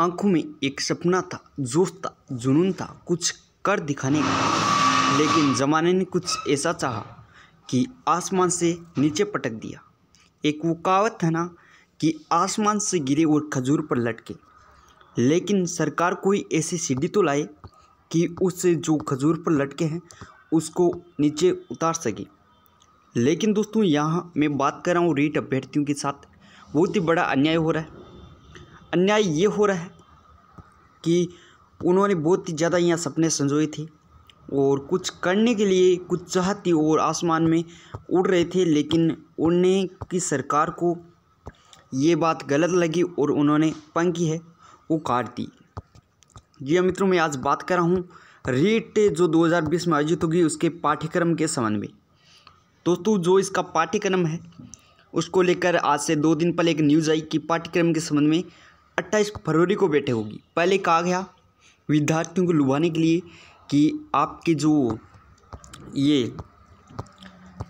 आँखों में एक सपना था, जोश था, जुनून था, कुछ कर दिखाने का। लेकिन ज़माने ने कुछ ऐसा चाहा कि आसमान से नीचे पटक दिया। एक वो कहावत है ना कि आसमान से गिरे और खजूर पर लटके। लेकिन सरकार कोई ऐसी सीढ़ी तो लाए कि उससे जो खजूर पर लटके हैं, उसको नीचे उतार सके। लेकिन दोस्तों, यहाँ मैं बात कर रहा हूँ रीट अभ्यर्थियों के साथ। बहुत ही बड़ा अन्याय हो रहा है। अन्याय ये हो रहा है कि उन्होंने बहुत ही ज़्यादा यहाँ सपने संजोए थे और कुछ करने के लिए कुछ चाहती और आसमान में उड़ रहे थे, लेकिन उड़ने की सरकार को ये बात गलत लगी और उन्होंने पंखी है वो काट दी। जी हाँ मित्रों, मैं आज बात कर रहा हूँ रीट जो 2020 में आयोजित होगी उसके पाठ्यक्रम के संबंध में। दोस्तों, जो इसका पाठ्यक्रम है, उसको लेकर आज से दो दिन पहले एक न्यूज़ आई कि पाठ्यक्रम के संबंध में अट्ठाईस फरवरी को बैठे होगी। पहले कहा गया विद्यार्थियों को लुभाने के लिए कि आपके जो ये,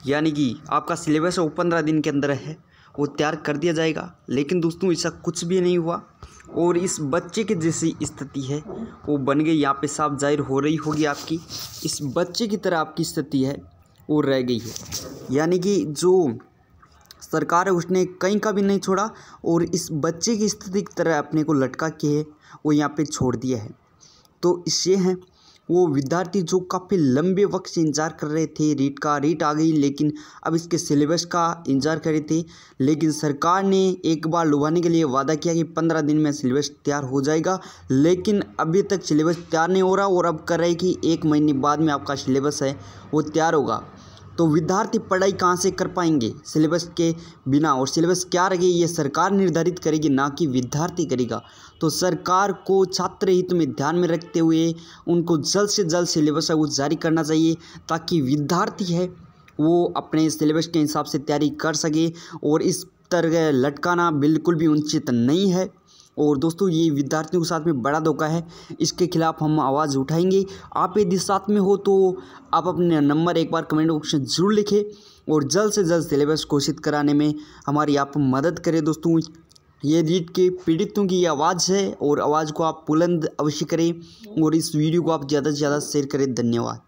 यानी कि आपका सिलेबस वो पंद्रह दिन के अंदर है, वो तैयार कर दिया जाएगा। लेकिन दोस्तों, ऐसा कुछ भी नहीं हुआ। और इस बच्चे की जैसी स्थिति है, वो बन गई। यहाँ पे साफ़ ज़ाहिर हो रही होगी आपकी, इस बच्चे की तरह आपकी स्थिति है, वो रह गई है। यानी कि जो सरकार है, उसने कहीं का भी नहीं छोड़ा और इस बच्चे की स्थिति की तरह अपने को लटका के वो यहाँ पे छोड़ दिया है। तो इससे हैं, वो विद्यार्थी जो काफ़ी लंबे वक्त से इंतज़ार कर रहे थे, रीट का रीट आ गई, लेकिन अब इसके सिलेबस का इंतज़ार कर रहे थे। लेकिन सरकार ने एक बार लुभाने के लिए वादा किया कि पंद्रह दिन में सिलेबस तैयार हो जाएगा, लेकिन अभी तक सिलेबस तैयार नहीं हो रहा और अब कर रहे कि एक महीने बाद में आपका सिलेबस है, वो तैयार होगा। तो विद्यार्थी पढ़ाई कहाँ से कर पाएँगे? सिलेबस के बिना। और सिलेबस क्या रहेगी ये सरकार निर्धारित करेगी, ना कि विद्यार्थी करेगा। तो सरकार को छात्र हित में ध्यान में रखते हुए उनको जल्द से जल्द सिलेबस है वो जारी करना चाहिए, ताकि विद्यार्थी है, वो अपने सिलेबस के हिसाब से तैयारी कर सके। और इस तरह लटकाना बिल्कुल भी उचित नहीं है। और दोस्तों, ये विद्यार्थियों के साथ में बड़ा धोखा है। इसके खिलाफ हम आवाज़ उठाएँगे। आप यदि साथ में हो तो आप अपने नंबर एक बार कमेंट बॉक्स में ज़रूर लिखें और जल्द से जल्द सिलेबस घोषित कराने में हमारी आप मदद करें दोस्तों। ये रीट के पीड़ितों की आवाज़ है और आवाज़ को आप बुलंद अवश्य करें और इस वीडियो को आप ज़्यादा से ज़्यादा शेयर करें। धन्यवाद।